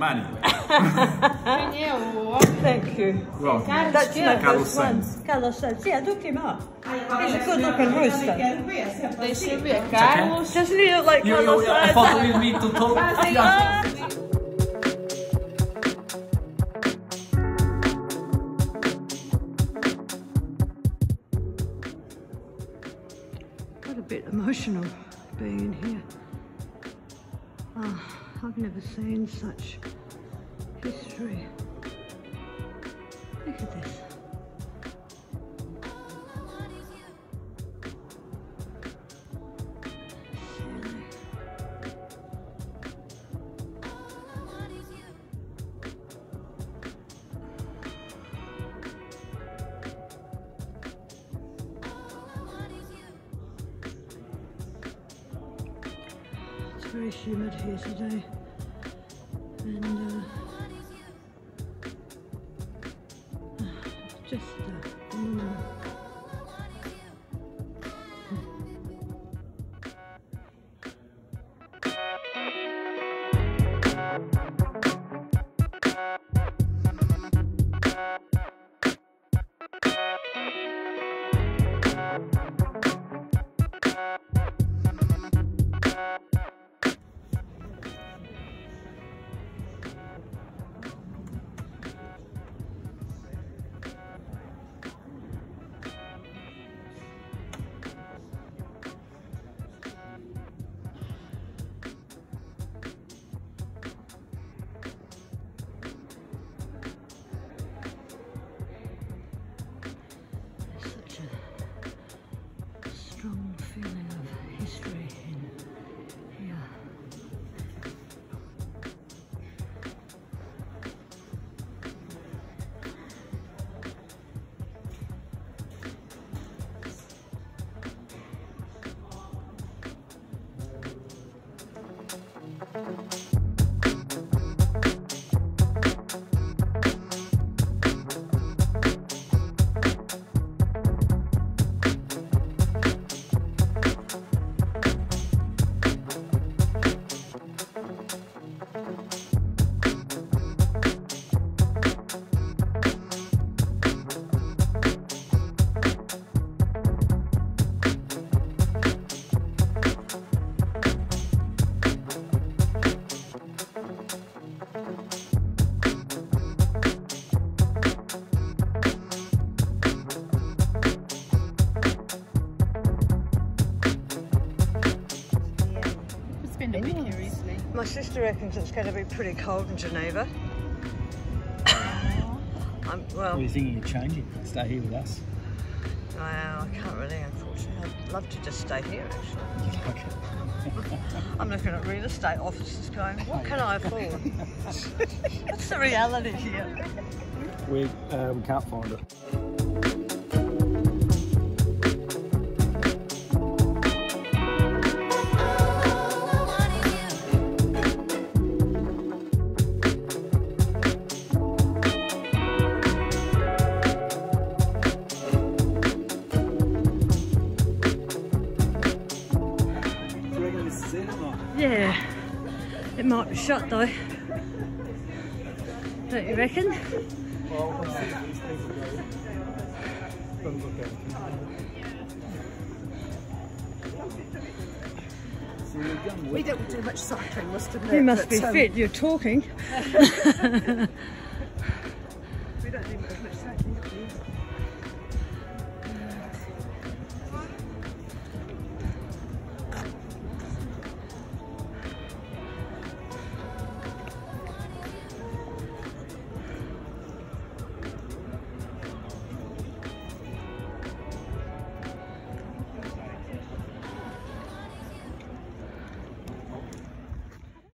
money. Thank you. Well, That's my Carlos first one. Sainz. Carlos Sainz. Yeah, look him up. He's a good looking rooster. Deixa eu ver, Carlos. Doesn't he look like you, Carlos you, I Sainz? thought you need to talk. Yeah. Got a bit emotional being in here. Oh, I've never seen such history. Very humid here today. And uh, just Spend a week here easily. My sister reckons it's going to be pretty cold in Geneva. I'm, well, What do you think you change it? Stay here with us. Wow, I can't really, unfortunately. I'd love to just stay here, actually. You like it? I'm looking at real estate offices going, what can I afford? What's the reality here? We, uh, we can't find it. Is it or not? Yeah, it might be shut though. Don't you reckon? Well, let's see if these people go. Doesn't look it. We've We don't do much cycling, must admit. You must but, be um, fit, you're talking. We don't do much